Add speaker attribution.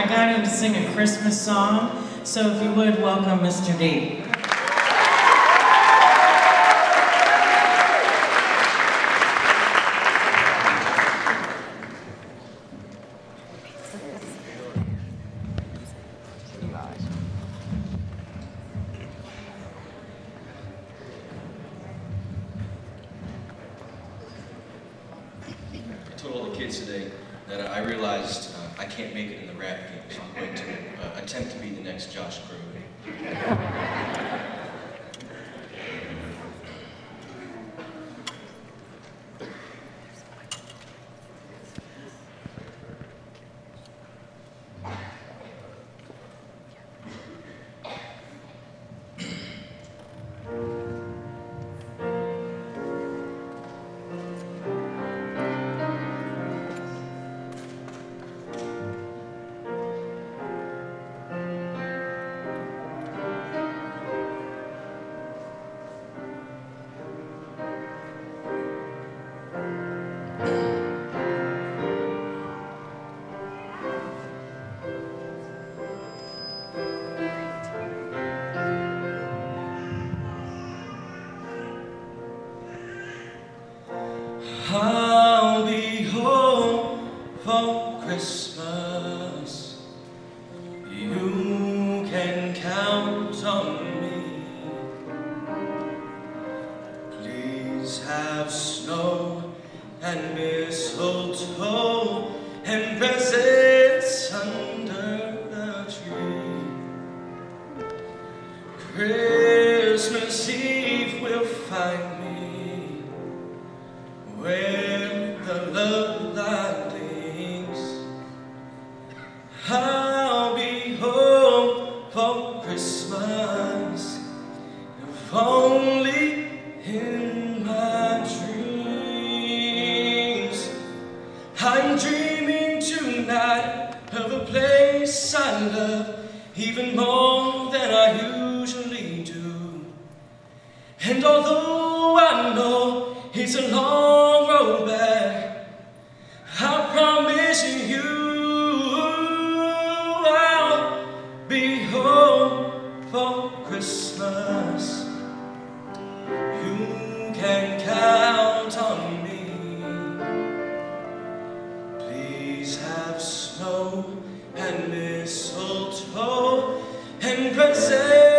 Speaker 1: I got him to sing a Christmas song. So if you would, welcome Mr. D.
Speaker 2: I told all the kids today that I realized I can't make it in the rap game, so I'm going to uh, attempt to be the next Josh Groban. I'll be home for Christmas. You can count on me. Please have snow and mistletoe and presents under the tree. Christmas Eve dreaming tonight of a place I love even more than I usually do. And although I know it's a long road back, I promise you I'll be home for Christmas. You can count and